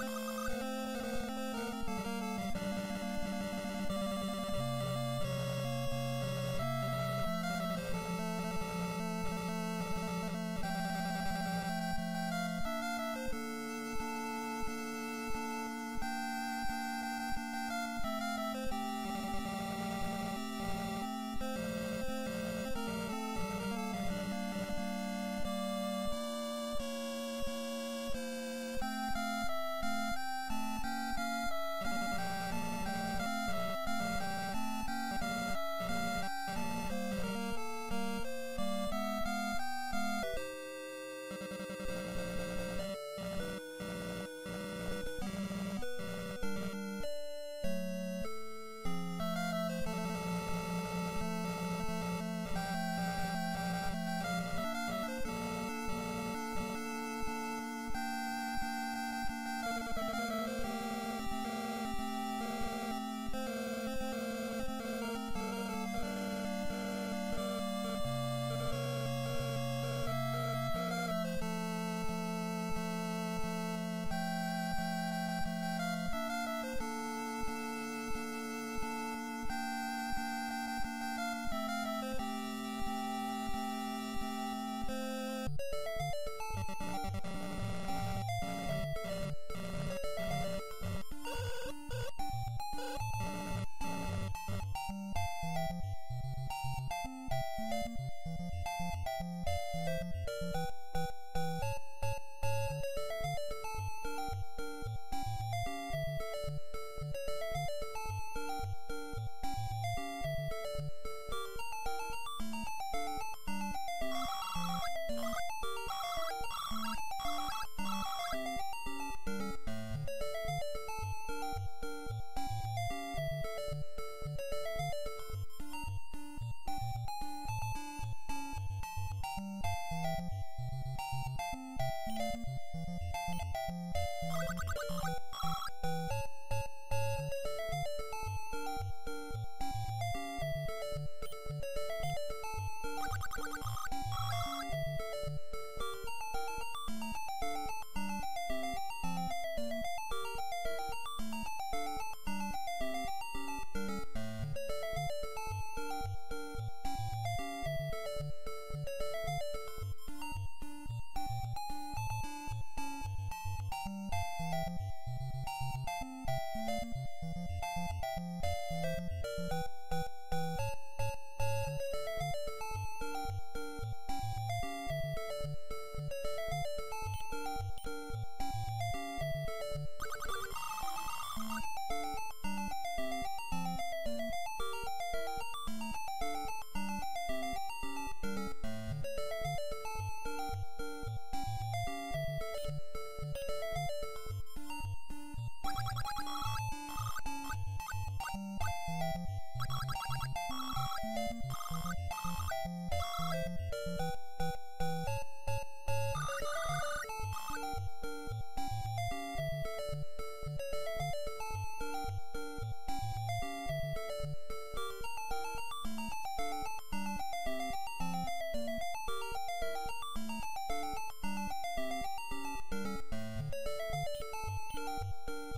Bye.